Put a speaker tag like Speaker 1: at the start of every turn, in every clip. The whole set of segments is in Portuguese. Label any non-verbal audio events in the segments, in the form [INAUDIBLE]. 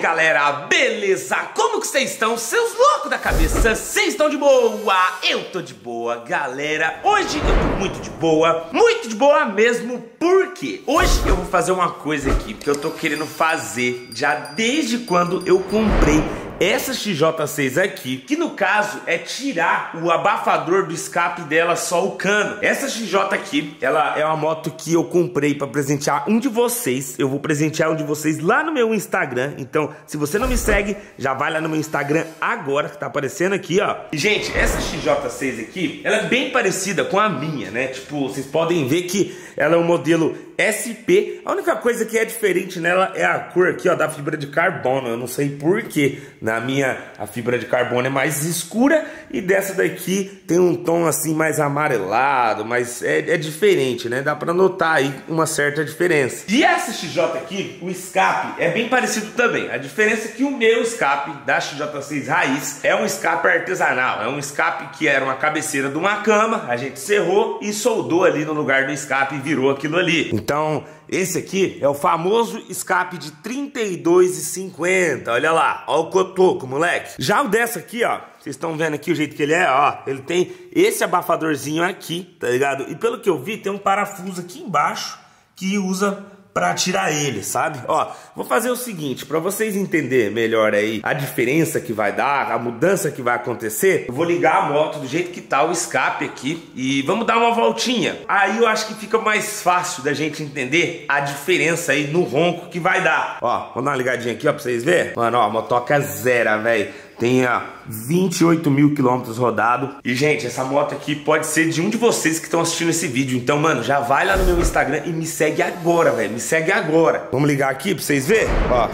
Speaker 1: galera, beleza? Como que vocês estão? Seus loucos da cabeça, vocês estão de boa? Eu tô de boa, galera Hoje eu tô muito de boa, muito de boa mesmo Por quê? Hoje eu vou fazer uma coisa aqui que eu tô querendo fazer já desde quando eu comprei essa XJ6 aqui, que no caso é tirar o abafador do escape dela só o cano. Essa XJ aqui, ela é uma moto que eu comprei para presentear um de vocês. Eu vou presentear um de vocês lá no meu Instagram. Então, se você não me segue, já vai lá no meu Instagram agora, que tá aparecendo aqui, ó. E, gente, essa XJ6 aqui, ela é bem parecida com a minha, né? Tipo, vocês podem ver que ela é um modelo SP. A única coisa que é diferente nela é a cor aqui, ó, da fibra de carbono. Eu não sei porquê. Na minha, a fibra de carbono é mais escura e dessa daqui tem um tom assim mais amarelado, mas é, é diferente, né? Dá pra notar aí uma certa diferença. E essa XJ aqui, o escape é bem parecido também. A diferença é que o meu escape da XJ6 Raiz é um escape artesanal. É um escape que era uma cabeceira de uma cama, a gente serrou e soldou ali no lugar do escape e virou aquilo ali. Então, então, esse aqui é o famoso escape de 32,50. Olha lá, ó o cotoco, moleque. Já o dessa aqui, ó, vocês estão vendo aqui o jeito que ele é, ó. Ele tem esse abafadorzinho aqui, tá ligado? E pelo que eu vi, tem um parafuso aqui embaixo que usa para tirar ele, sabe? Ó, vou fazer o seguinte, para vocês entenderem melhor aí a diferença que vai dar, a mudança que vai acontecer, eu vou ligar a moto do jeito que tá o escape aqui e vamos dar uma voltinha. Aí eu acho que fica mais fácil da gente entender a diferença aí no ronco que vai dar. Ó, vamos dar uma ligadinha aqui, ó, pra vocês verem. Mano, ó, a motoca zero, velho tem 28 mil quilômetros rodado. E, gente, essa moto aqui pode ser de um de vocês que estão assistindo esse vídeo. Então, mano, já vai lá no meu Instagram e me segue agora, velho. Me segue agora. Vamos ligar aqui pra vocês verem? Ó.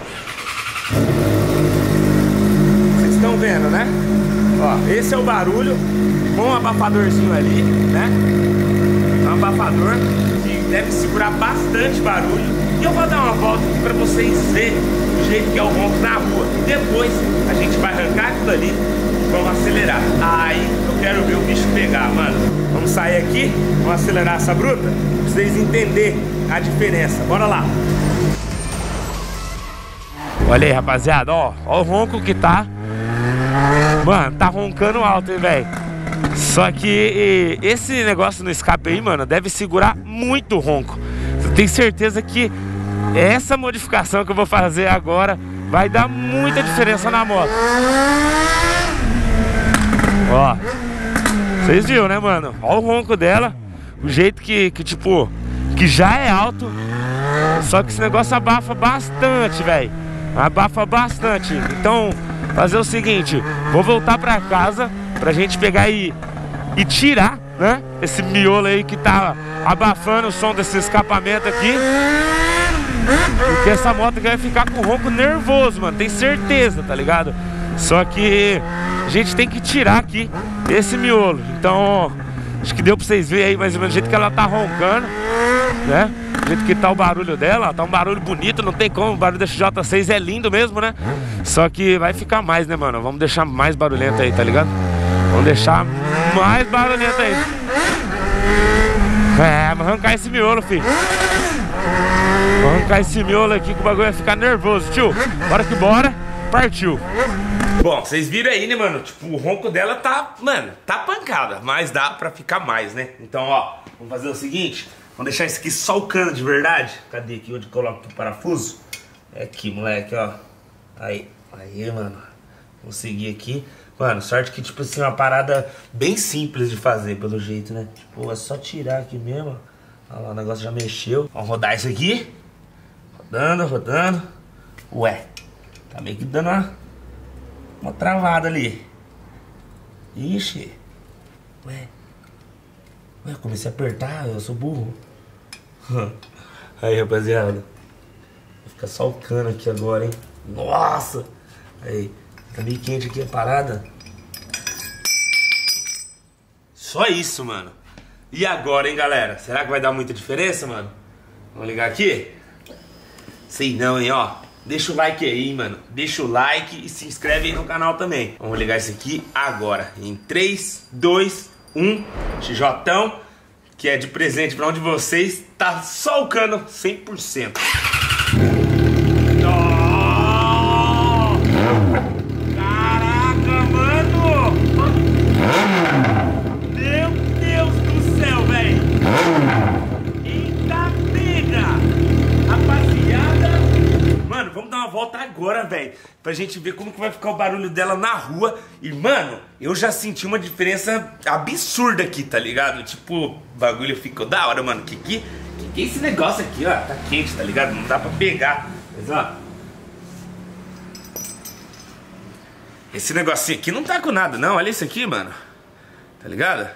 Speaker 1: Vocês estão vendo, né? Ó, esse é o barulho com um abafadorzinho ali, né? Um abafador que deve segurar bastante barulho. E eu vou dar uma volta aqui pra vocês verem o jeito que é o ronco na rua. Depois a gente vai arrancar aquilo ali e vamos acelerar. Aí eu quero ver o bicho pegar, mano. Vamos sair aqui, vamos acelerar essa bruta pra vocês entenderem a diferença. Bora lá. Olha aí, rapaziada, ó. Ó o ronco que tá. Mano, tá roncando alto, hein, velho. Só que esse negócio no escape aí, mano, deve segurar muito ronco. Eu tenho certeza que essa modificação que eu vou fazer agora vai dar muita diferença na moto. Ó, vocês viram, né, mano? Ó o ronco dela, o jeito que, que tipo, que já é alto, só que esse negócio abafa bastante, velho. Abafa bastante. Então, fazer o seguinte, vou voltar pra casa pra gente pegar e, e tirar, né, esse miolo aí que tá abafando o som desse escapamento aqui. Porque essa moto vai ficar com ronco nervoso, mano. Tem certeza, tá ligado? Só que a gente tem que tirar aqui esse miolo. Então, acho que deu pra vocês verem aí mais ou menos o jeito que ela tá roncando, né? O jeito que tá o barulho dela, tá um barulho bonito, não tem como. O barulho da XJ6 é lindo mesmo, né? Só que vai ficar mais, né, mano? Vamos deixar mais barulhento aí, tá ligado? Vamos deixar mais barulhento aí. É, vamos arrancar esse miolo, filho. Vamos arrancar esse miolo aqui que o bagulho vai ficar nervoso, tio. Bora que bora. Partiu. Bom, vocês viram aí, né, mano? Tipo, o ronco dela tá, mano, tá pancada. Mas dá pra ficar mais, né? Então, ó, vamos fazer o seguinte. Vamos deixar isso aqui só o cano de verdade. Cadê aqui onde coloca o parafuso? É aqui, moleque, ó. Aí, aí, mano. Consegui aqui. Mano, sorte que, tipo assim, uma parada bem simples de fazer, pelo jeito, né? Tipo, é só tirar aqui mesmo, Olha lá, o negócio já mexeu. Vamos rodar isso aqui. Rodando, rodando. Ué, tá meio que dando uma, uma travada ali. Ixi. Ué. Ué, comecei a apertar, eu sou burro. [LAUGHS] Aí, rapaziada. Vai ficar só o cano aqui agora, hein? Nossa! Aí, tá meio quente aqui a parada. Só isso, mano. E agora, hein, galera? Será que vai dar muita diferença, mano? Vamos ligar aqui? Sei não, hein, ó. Deixa o like aí, mano. Deixa o like e se inscreve aí no canal também. Vamos ligar isso aqui agora. Em 3, 2, 1. XJ, que é de presente pra um de vocês. Tá só o cano 100%. Nossa! dar uma volta agora, velho. Pra gente ver como que vai ficar o barulho dela na rua. E, mano, eu já senti uma diferença absurda aqui, tá ligado? Tipo, o bagulho ficou da hora, mano. Que que, que que é esse negócio aqui, ó? Tá quente, tá ligado? Não dá pra pegar. Mas, ó. Esse negocinho aqui não tá com nada, não. Olha isso aqui, mano. Tá ligado?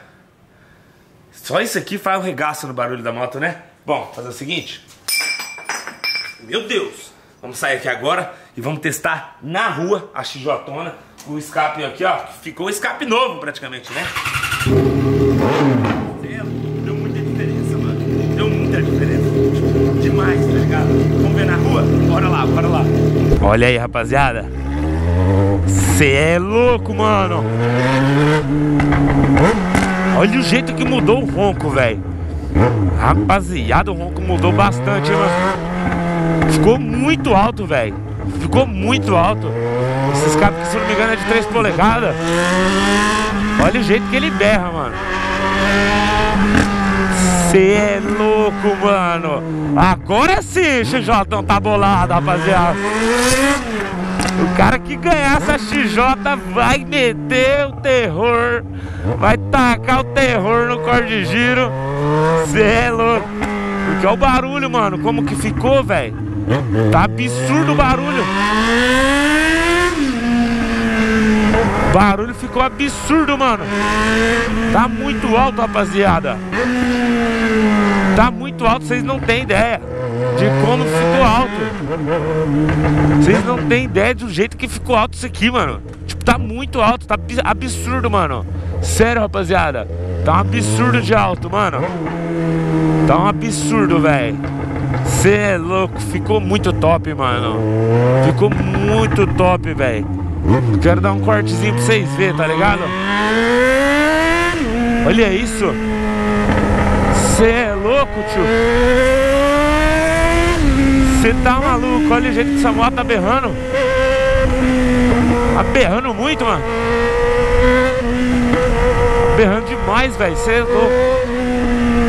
Speaker 1: Só isso aqui faz um regaço no barulho da moto, né? Bom, fazer o seguinte. Meu Deus! Vamos sair aqui agora e vamos testar na rua a XJ o escape aqui, ó. Ficou um escape novo praticamente, né? Deu muita diferença, mano. Deu muita diferença. Demais, tá ligado? Vamos ver na rua? Bora lá, bora lá. Olha aí, rapaziada. Cê é louco, mano. Olha o jeito que mudou o ronco, velho. Rapaziada, o ronco mudou bastante, mano. Ficou muito alto, velho. Ficou muito alto. Esse escape que, se não me engano, é de 3 polegadas. Olha o jeito que ele berra, mano. Cê é louco, mano. Agora sim, XJ tá bolado, rapaziada. O cara que ganhar essa XJ vai meter o terror. Vai tacar o terror no corte de giro. Cê é louco. Porque é o barulho, mano. Como que ficou, velho? Tá absurdo o barulho. O barulho ficou absurdo, mano. Tá muito alto, rapaziada. Tá muito alto, vocês não têm ideia de como ficou alto. Vocês não têm ideia do jeito que ficou alto isso aqui, mano. Tipo, tá muito alto, tá absurdo, mano. Sério, rapaziada. Tá um absurdo de alto, mano. Tá um absurdo, velho. Cê é louco, ficou muito top, mano. Ficou muito top, velho. Quero dar um cortezinho pra vocês verem, tá ligado? Olha isso. Cê é louco, tio. Você tá maluco, olha o jeito que essa moto tá berrando. Tá berrando muito, mano. Berrando demais, velho. Você é louco.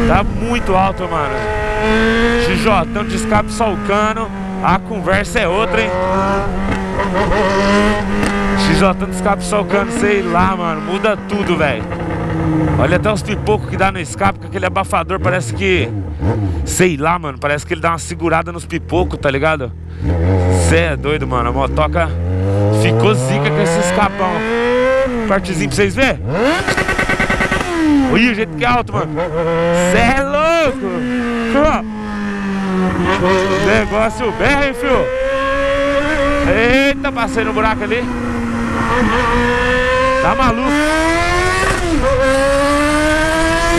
Speaker 1: Tá muito alto, mano. XJ, de escape solcando. A conversa é outra, hein? XJ de escape solcando, sei lá, mano. Muda tudo, velho. Olha até os pipocos que dá no escape, com aquele abafador parece que. Sei lá, mano. Parece que ele dá uma segurada nos pipocos, tá ligado? Cê é doido, mano. A motoca ficou zica com esse escapão. Partezinho pra vocês verem. Olha o jeito que é alto, mano. Cê é louco! Negócio bem, fio. Eita, passei no buraco ali. Tá maluco.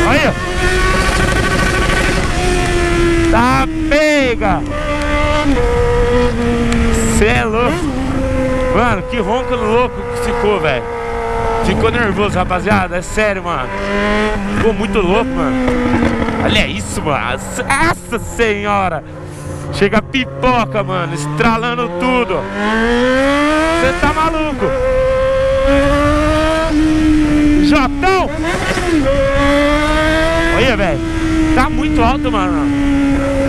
Speaker 1: Olha. Tá pega. Cê é louco. Mano, que ronco louco que ficou, velho. Ficou nervoso, rapaziada. É sério, mano. Ficou muito louco, mano. Olha isso, mano. Nossa senhora. Chega pipoca, mano. Estralando tudo. Você tá maluco? Jotão! Olha, velho. Tá muito alto, mano.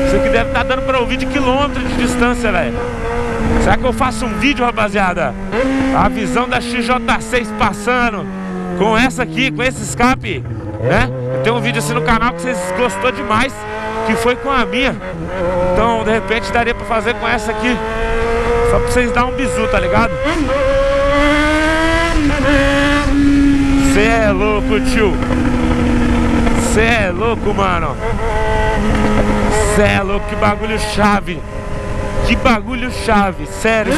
Speaker 1: Isso aqui deve estar tá dando pra ouvir de quilômetros de distância, velho. Será que eu faço um vídeo, rapaziada? A visão da XJ6 passando com essa aqui, com esse escape, né? Eu tenho um vídeo assim no canal que vocês gostou demais, que foi com a minha. Então, de repente, daria pra fazer com essa aqui. Só pra vocês dar um bizu, tá ligado? Cê é louco, tio. Cê é louco, mano. Cê é louco, que bagulho chave. Que bagulho chave, sério.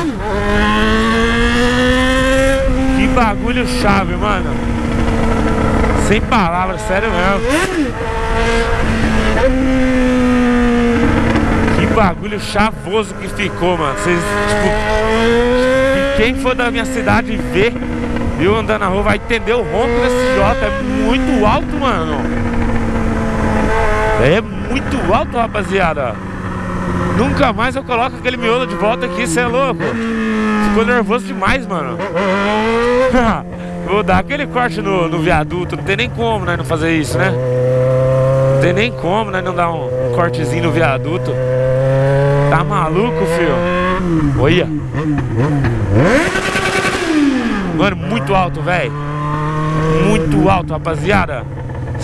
Speaker 1: Que bagulho chave, mano. Sem palavras, sério mesmo. Que bagulho chavoso que ficou, mano. Tipo, quem for da minha cidade ver, viu, andando na rua, vai entender o ronco desse J. É muito alto, mano. É muito alto, rapaziada. Nunca mais eu coloco aquele miolo de volta aqui, cê é louco. Ficou nervoso demais, mano. [LAUGHS] Vou dar aquele corte no, no, viaduto, não tem nem como né, não fazer isso, né? Não tem nem como né, não dar um cortezinho no viaduto. Tá maluco, filho?
Speaker 2: Olha. Mano, muito alto, velho. Muito alto, rapaziada.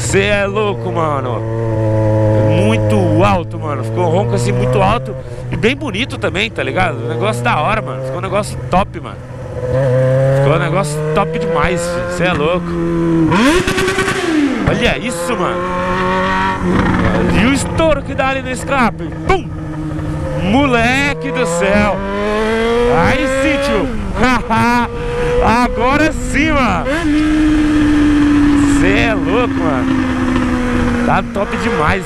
Speaker 2: Você é louco, mano. Muito alto, mano. Ficou um ronco assim muito alto e bem bonito também, tá ligado? Negócio da hora, mano. Ficou um negócio top, mano. Ficou um negócio top demais, Você é louco. Olha isso, mano. E o estouro que dá ali no escape. Pum! Moleque do céu. Aí sim, tio. [LAUGHS] Agora sim, mano. Você é louco, mano. Tá top demais.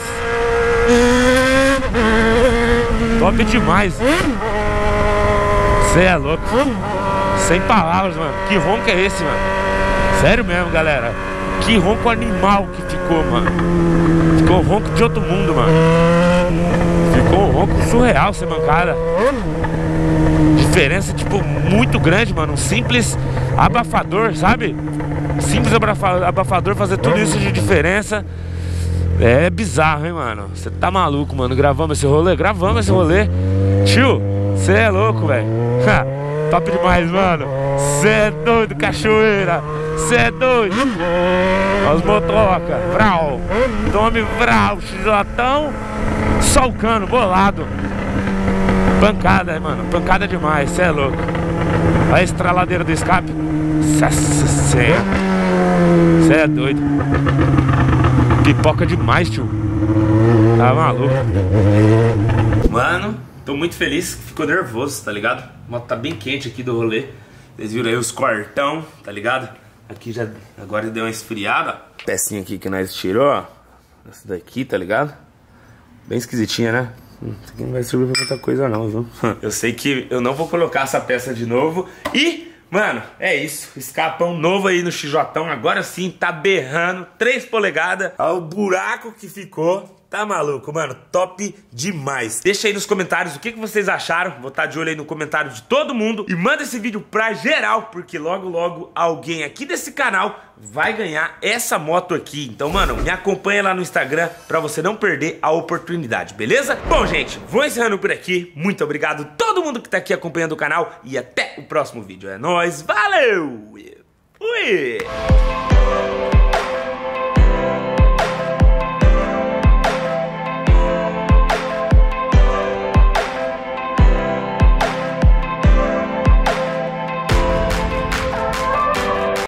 Speaker 2: Top demais. Você é louco. Sem palavras, mano. Que ronco é esse, mano? Sério mesmo, galera. Que ronco animal que ficou, mano. Ficou um ronco de outro mundo, mano. Ficou um ronco surreal essa mancada. Diferença, tipo, muito grande, mano. Um simples abafador, sabe? Simples abafador fazer tudo isso de diferença. É bizarro, hein, mano? Você tá maluco, mano. Gravamos esse rolê? Gravamos esse rolê. Tio, você é louco, velho. [LAUGHS] Top demais, mano. Você é doido, cachoeira. Você é doido. Os motoca. Vral. Tome vral. Xilotão. Solcando, bolado. Pancada, mano. Pancada demais. Você é louco. A estraladeira do escape. Você é doido. Pipoca demais, tio. Tá maluco.
Speaker 1: Mano, tô muito feliz. Ficou nervoso, tá ligado? A moto tá bem quente aqui do rolê. Vocês viram aí os cortão, tá ligado? Aqui já agora deu uma esfriada. Pecinha aqui que nós tirou, ó. Essa daqui, tá ligado? Bem esquisitinha, né? Hum, isso aqui não vai servir pra muita coisa não, viu? [LAUGHS] Eu sei que eu não vou colocar essa peça de novo. E Mano, é isso. Escapão novo aí no XJ. Agora sim, tá berrando. 3 polegadas. Olha o buraco que ficou. Tá maluco, mano? Top demais. Deixa aí nos comentários o que, que vocês acharam. Vou estar de olho aí no comentário de todo mundo. E manda esse vídeo pra geral, porque logo, logo alguém aqui desse canal vai ganhar essa moto aqui. Então, mano, me acompanha lá no Instagram pra você não perder a oportunidade, beleza? Bom, gente, vou encerrando por aqui. Muito obrigado a todo mundo que tá aqui acompanhando o canal. E até o próximo vídeo. É nóis, valeu! Fui!